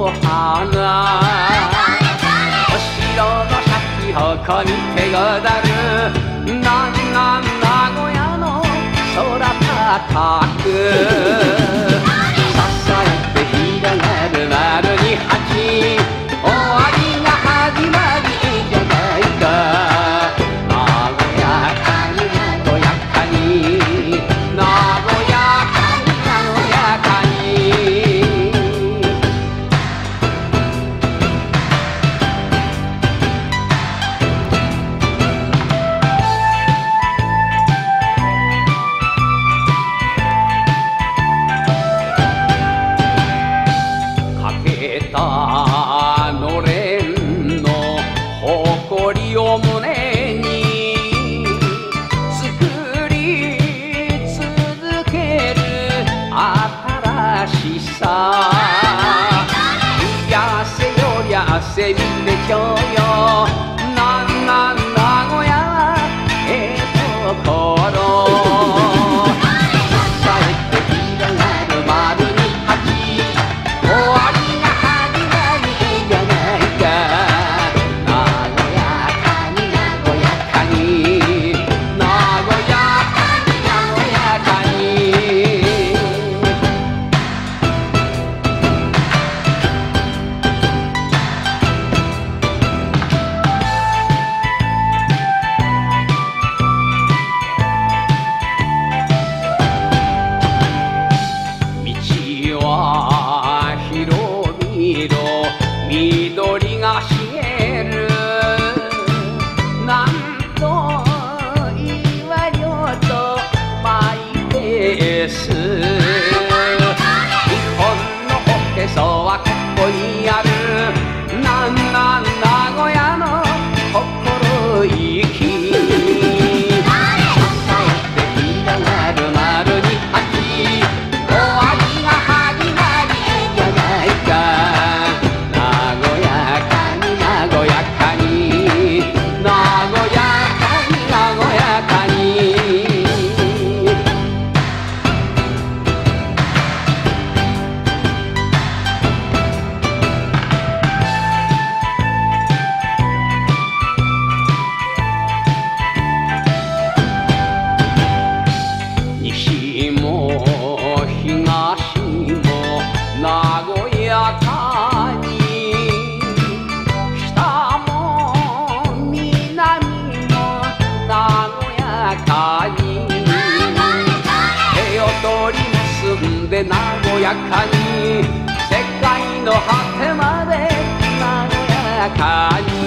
お花。お城の咲き誇り手がだる。南岸名古屋の空高く。baby, make you. なごやかに北も南も和やかに手を取り結んで和やかに世界の果てまで和やかに